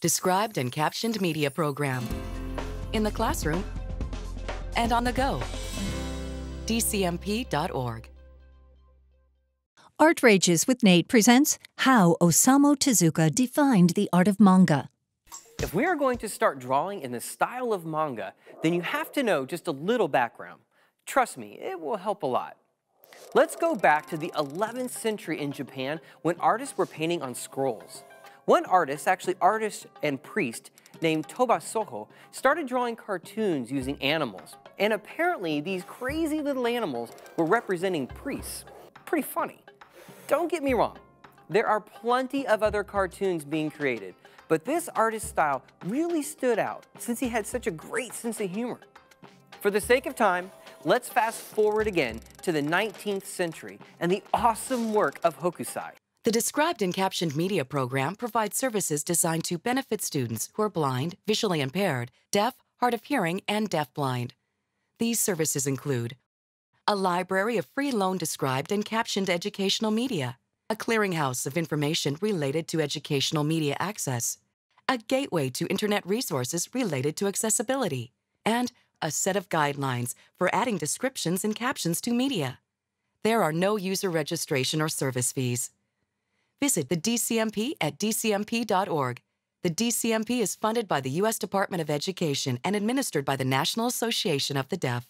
described and captioned media program. In the classroom and on the go. DCMP.org. Artrageous with Nate presents How Osamu Tezuka Defined the Art of Manga. If we are going to start drawing in the style of manga, then you have to know just a little background. Trust me, it will help a lot. Let's go back to the 11th century in Japan when artists were painting on scrolls. One artist, actually artist and priest, named Toba Sojo, started drawing cartoons using animals. And apparently these crazy little animals were representing priests. Pretty funny. Don't get me wrong, there are plenty of other cartoons being created, but this artist's style really stood out since he had such a great sense of humor. For the sake of time, let's fast forward again to the 19th century and the awesome work of Hokusai. The Described and Captioned Media program provides services designed to benefit students who are blind, visually impaired, deaf, hard of hearing, and deafblind. These services include a library of free loan described and captioned educational media, a clearinghouse of information related to educational media access, a gateway to Internet resources related to accessibility, and a set of guidelines for adding descriptions and captions to media. There are no user registration or service fees. Visit the DCMP at dcmp.org. The DCMP is funded by the U.S. Department of Education and administered by the National Association of the Deaf.